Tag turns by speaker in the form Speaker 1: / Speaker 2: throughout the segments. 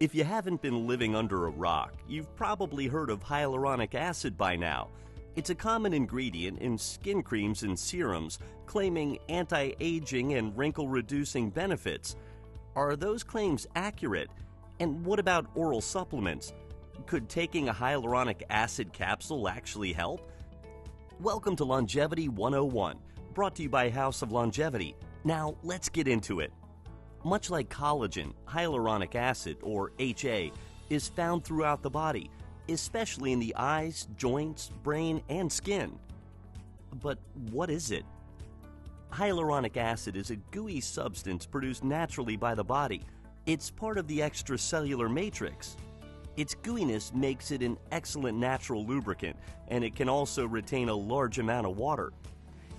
Speaker 1: If you haven't been living under a rock, you've probably heard of hyaluronic acid by now. It's a common ingredient in skin creams and serums, claiming anti aging and wrinkle reducing benefits. Are those claims accurate? And what about oral supplements? Could taking a hyaluronic acid capsule actually help? Welcome to Longevity 101, brought to you by House of Longevity. Now, let's get into it. Much like collagen, hyaluronic acid, or HA, is found throughout the body, especially in the eyes, joints, brain, and skin. But what is it? Hyaluronic acid is a gooey substance produced naturally by the body. It's part of the extracellular matrix. Its gooiness makes it an excellent natural lubricant, and it can also retain a large amount of water.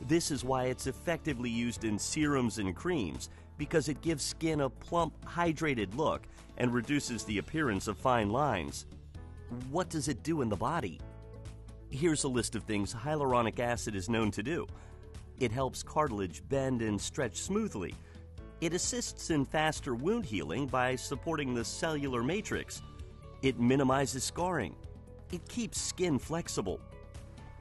Speaker 1: This is why it's effectively used in serums and creams, because it gives skin a plump, hydrated look and reduces the appearance of fine lines. What does it do in the body? Here's a list of things hyaluronic acid is known to do. It helps cartilage bend and stretch smoothly. It assists in faster wound healing by supporting the cellular matrix. It minimizes scarring. It keeps skin flexible.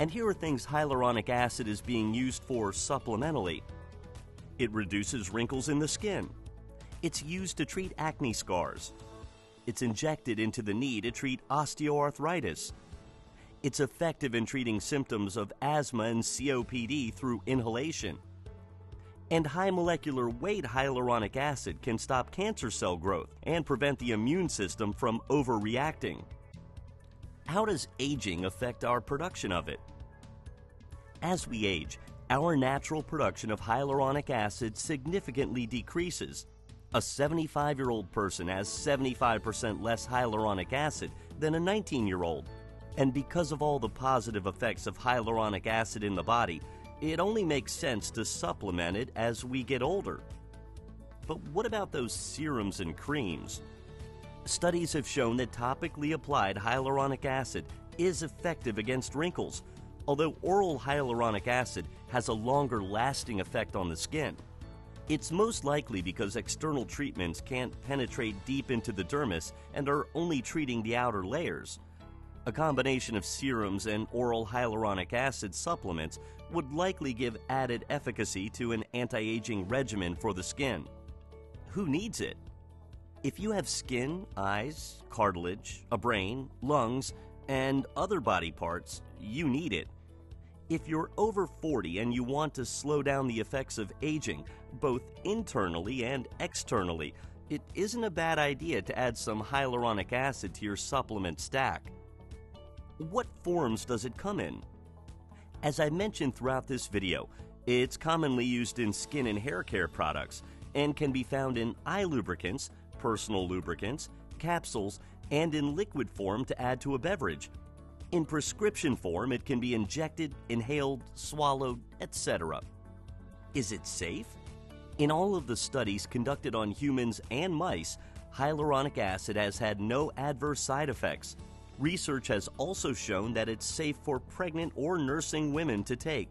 Speaker 1: And here are things hyaluronic acid is being used for supplementally. It reduces wrinkles in the skin. It's used to treat acne scars. It's injected into the knee to treat osteoarthritis. It's effective in treating symptoms of asthma and COPD through inhalation. And high molecular weight hyaluronic acid can stop cancer cell growth and prevent the immune system from overreacting. How does aging affect our production of it? As we age, our natural production of hyaluronic acid significantly decreases. A 75 year old person has 75% less hyaluronic acid than a 19 year old. And because of all the positive effects of hyaluronic acid in the body, it only makes sense to supplement it as we get older. But what about those serums and creams? Studies have shown that topically applied hyaluronic acid is effective against wrinkles, although oral hyaluronic acid has a longer lasting effect on the skin. It's most likely because external treatments can't penetrate deep into the dermis and are only treating the outer layers. A combination of serums and oral hyaluronic acid supplements would likely give added efficacy to an anti aging regimen for the skin. Who needs it? If you have skin, eyes, cartilage, a brain, lungs, and other body parts, you need it. If you're over 40 and you want to slow down the effects of aging, both internally and externally, it isn't a bad idea to add some hyaluronic acid to your supplement stack. What forms does it come in? As I mentioned throughout this video, it's commonly used in skin and hair care products and can be found in eye lubricants, personal lubricants, capsules, and in liquid form to add to a beverage. In prescription form, it can be injected, inhaled, swallowed, etc. Is it safe? In all of the studies conducted on humans and mice, hyaluronic acid has had no adverse side effects. Research has also shown that it's safe for pregnant or nursing women to take.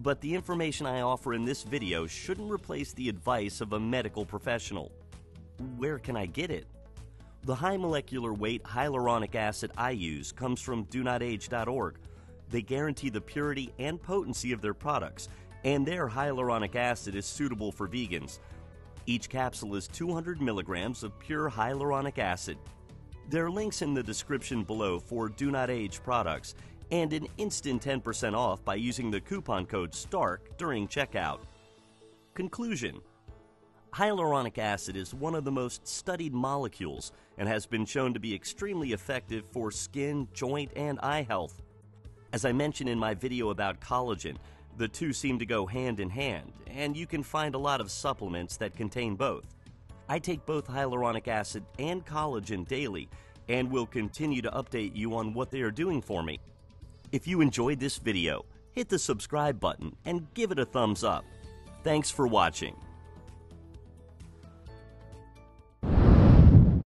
Speaker 1: But the information I offer in this video shouldn't replace the advice of a medical professional. Where can I get it? The high molecular weight hyaluronic acid I use comes from DoNotAge.org. They guarantee the purity and potency of their products, and their hyaluronic acid is suitable for vegans. Each capsule is 200 milligrams of pure hyaluronic acid. There are links in the description below for Do Not Age products and an instant 10% off by using the coupon code STARK during checkout. Conclusion Hyaluronic acid is one of the most studied molecules and has been shown to be extremely effective for skin, joint, and eye health. As I mentioned in my video about collagen, the two seem to go hand in hand, and you can find a lot of supplements that contain both. I take both hyaluronic acid and collagen daily and will continue to update you on what they are doing for me. If you enjoyed this video, hit the subscribe button and give it a thumbs up. Thanks for watching.